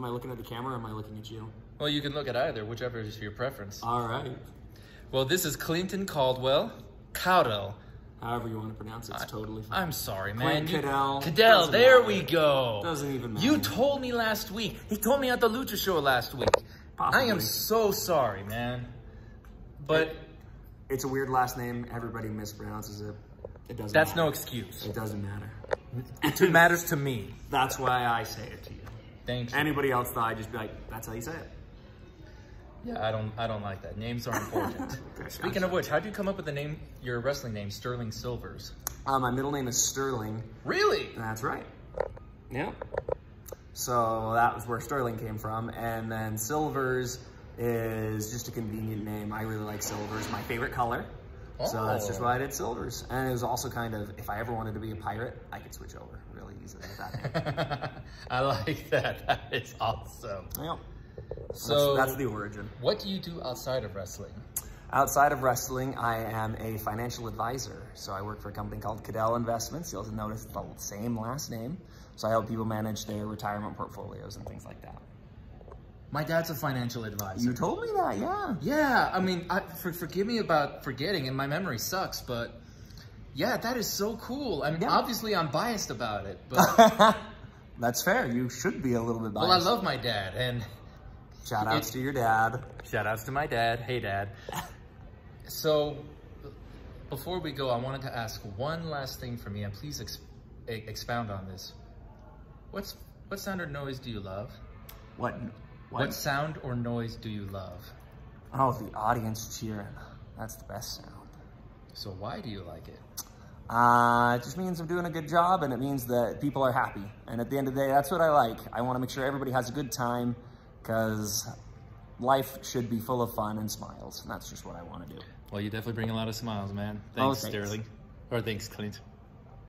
Am I looking at the camera or am I looking at you? Well, you can look at either, whichever is your preference. All right. Well, this is Clinton Caldwell Cowdell. However you want to pronounce it, it's totally fine. I'm sorry, man. Clint Cadell. Cadell, there matter. we go. Doesn't even matter. You told me last week. He told me at the Lucha show last week. Possibly. I am so sorry, man. But It's a weird last name. Everybody mispronounces it. It doesn't that's matter. no excuse. It doesn't matter. It matters to me. That's why I say it to you. Thank you. Anybody else thought I'd just be like, that's how you say it. Yeah, I don't. I don't like that. Names are important. Speaking of which, how'd you come up with the name, your wrestling name, Sterling Silvers? Uh, my middle name is Sterling. Really? That's right. Yeah. So that was where Sterling came from. And then Silvers is just a convenient name. I really like silvers. My favorite color. So that's just Oh. why I did silvers. And it was also kind of, if I ever wanted to be a pirate, I could switch over really easily with that. I like that. That is awesome. yeah. So, that's, that's the origin. what do you do outside of wrestling? Outside of wrestling, I am a financial advisor. So I work for a company called Cadell Investments. You'll notice the same last name. So I help people manage their retirement portfolios and things like that. My dad's a financial advisor. You told me that, yeah. Yeah, I mean, I, for, forgive me about forgetting, and my memory sucks, but yeah, that is so cool. I mean, Yeah. obviously I'm biased about it, but That's fair. You should be a little bit biased. well, I love my dad, and Shout outs to your dad. shout outs to my dad. Hey, dad. So, before we go, I wanted to ask one last thing from you, and please ex- expound on this. What's what sound or noise do you love? What? What sound or noise do you love? Oh, the audience cheering. That's the best sound. So why do you like it? Uh, it just means I'm doing a good job and it means that people are happy. And at the end of the day, that's what I like. I want to make sure everybody has a good time because life should be full of fun and smiles. And that's just what I want to do. Well, you definitely bring a lot of smiles, man. Oh, Thanks, thanks. Sterling. Or thanks, Clint.